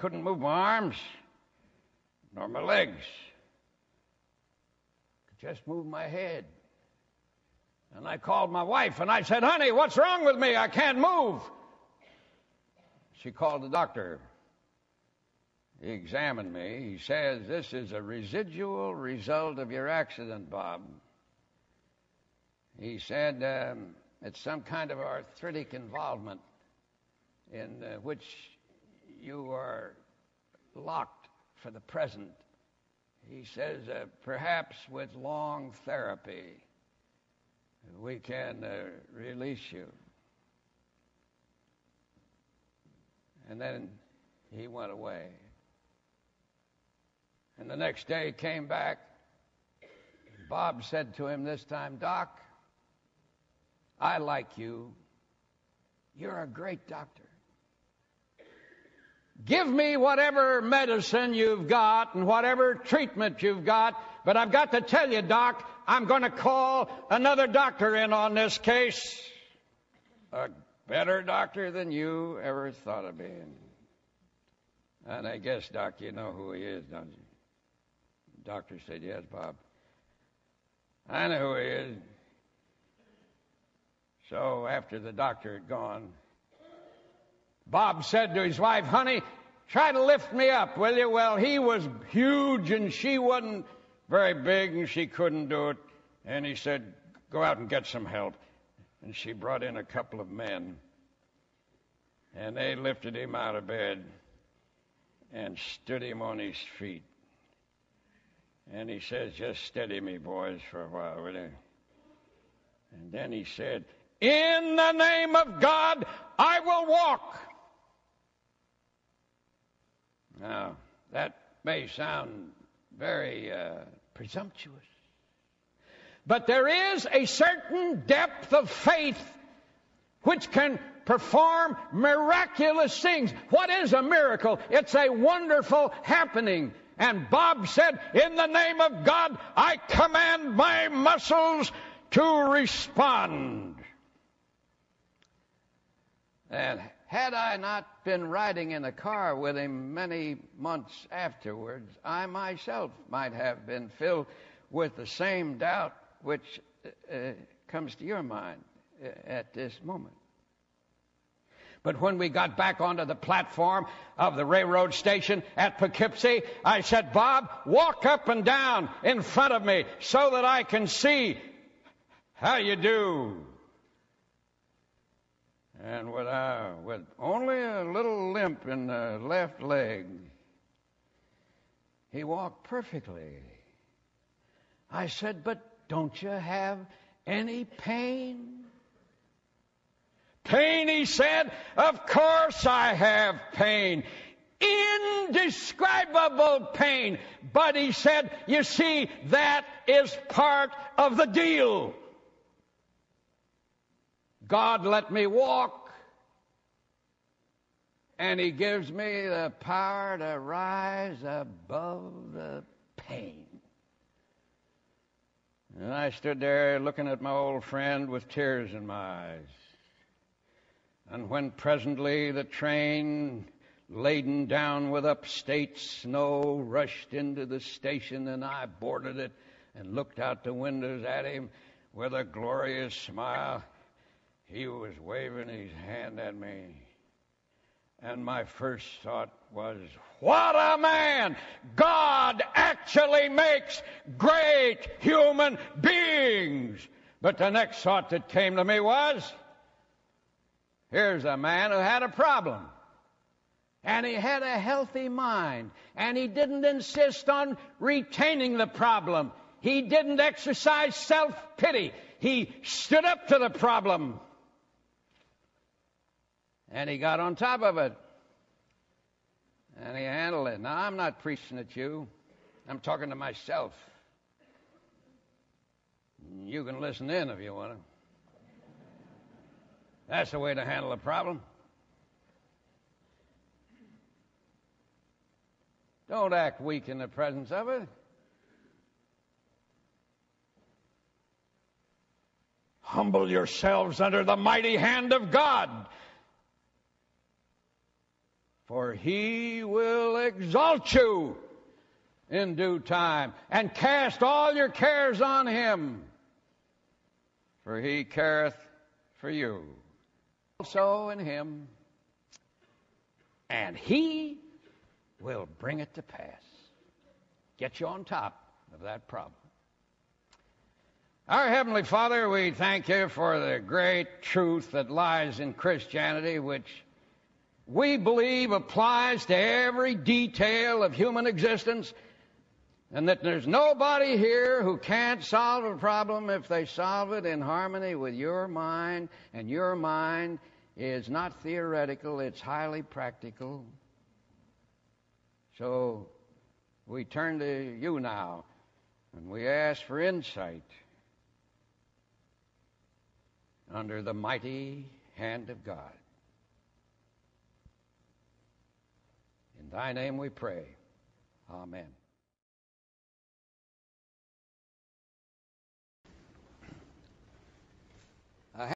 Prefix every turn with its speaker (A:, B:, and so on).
A: couldn't move my arms nor my legs. Could just move my head. And I called my wife and I said, Honey, what's wrong with me? I can't move. She called the doctor. He examined me. He says, This is a residual result of your accident, Bob. He said, um, It's some kind of arthritic involvement in uh, which you are locked for the present. He says, uh, Perhaps with long therapy, we can uh, release you. And then he went away. And the next day he came back. Bob said to him this time, Doc, I like you. You're a great doctor. Give me whatever medicine you've got and whatever treatment you've got, but I've got to tell you, Doc, I'm going to call another doctor in on this case. A better doctor than you ever thought of being. And I guess, Doc, you know who he is, don't you? The doctor said, Yes, Bob. I know who he is. So after the doctor had gone, Bob said to his wife, Honey, try to lift me up, will you? Well, he was huge and she wasn't very big and she couldn't do it. And he said, Go out and get some help. And she brought in a couple of men. And they lifted him out of bed and stood him on his feet. And he says, Just steady me, boys, for a while, will you? And then he said, In the name of God, I will walk. Now, that may sound very uh, presumptuous, but there is a certain depth of faith which can perform miraculous things. What is a miracle? It's a wonderful happening. And Bob said, In the name of God, I command my muscles to respond. And had I not been riding in a car with him many months afterwards, I myself might have been filled with the same doubt which uh, comes to your mind uh, at this moment. But when we got back onto the platform of the railroad station at Poughkeepsie, I said, Bob, walk up and down in front of me so that I can see how you do. And with, with only a little limp in the left leg, he walked perfectly. I said, But don't you have any pain? Pain, he said. Of course I have pain. Indescribable pain. But he said, you see, that is part of the deal. God let me walk. And he gives me the power to rise above the pain. And I stood there looking at my old friend with tears in my eyes. And when presently the train, laden down with upstate snow, rushed into the station, and I boarded it and looked out the windows at him with a glorious smile, he was waving his hand at me. And my first thought was, what a man! God actually makes great human beings! But the next thought that came to me was, Here's a man who had a problem. And he had a healthy mind. And he didn't insist on retaining the problem. He didn't exercise self pity. He stood up to the problem. And he got on top of it. And he handled it. Now, I'm not preaching at you, I'm talking to myself. You can listen in if you want to. That's the way to handle a problem. Don't act weak in the presence of it. Humble yourselves under the mighty hand of God. For he will exalt you in due time. And cast all your cares on him, for he careth for you. Also in him, and he will bring it to pass. Get you on top of that problem. Our Heavenly Father, we thank you for the great truth that lies in Christianity, which we believe applies to every detail of human existence, and that there's nobody here who can't solve a problem if they solve it in harmony with your mind, and your mind is not theoretical, it's highly practical. So we turn to you now, and we ask for insight under the mighty hand of God. In thy name we pray. Amen.